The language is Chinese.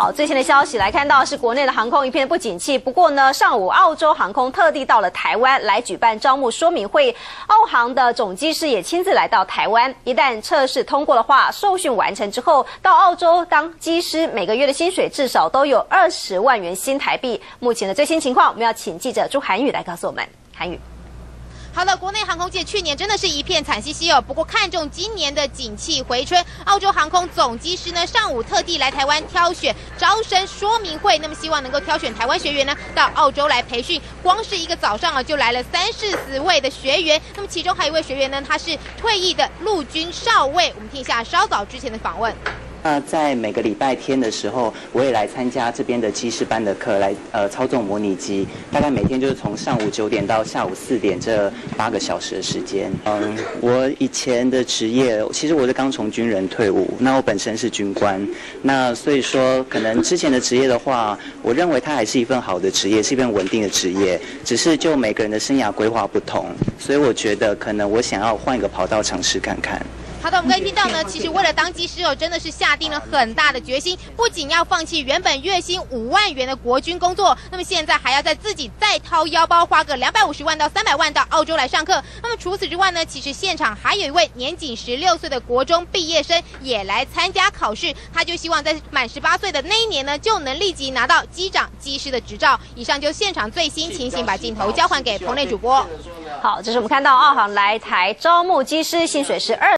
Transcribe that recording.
好，最新的消息来看到是国内的航空一片不景气。不过呢，上午澳洲航空特地到了台湾来举办招募说明会，澳航的总机师也亲自来到台湾。一旦测试通过的话，受训完成之后到澳洲当机师，每个月的薪水至少都有二十万元新台币。目前的最新情况，我们要请记者朱涵宇来告诉我们。涵宇。好了，国内航空界去年真的是一片惨兮兮哦。不过看中今年的景气回春，澳洲航空总机师呢上午特地来台湾挑选招生说明会，那么希望能够挑选台湾学员呢到澳洲来培训。光是一个早上啊，就来了三四十位的学员。那么其中还有一位学员呢，他是退役的陆军少尉。我们听一下稍早之前的访问。那在每个礼拜天的时候，我也来参加这边的机师班的课，来呃操纵模拟机。大概每天就是从上午九点到下午四点这八个小时的时间。嗯，我以前的职业，其实我是刚从军人退伍，那我本身是军官。那所以说，可能之前的职业的话，我认为它还是一份好的职业，是一份稳定的职业。只是就每个人的生涯规划不同，所以我觉得可能我想要换一个跑道尝试看看。好的，我们可以听到呢，其实为了当机师哦，真的是下定了很大的决心，不仅要放弃原本月薪五万元的国军工作，那么现在还要在自己再掏腰包花个两百五十万到三百万到澳洲来上课。那么除此之外呢，其实现场还有一位年仅十六岁的国中毕业生也来参加考试，他就希望在满十八岁的那一年呢，就能立即拿到机长、机师的执照。以上就现场最新情形，把镜头交还给棚内主播。好，这是我们看到澳航来台招募机师，薪水是二。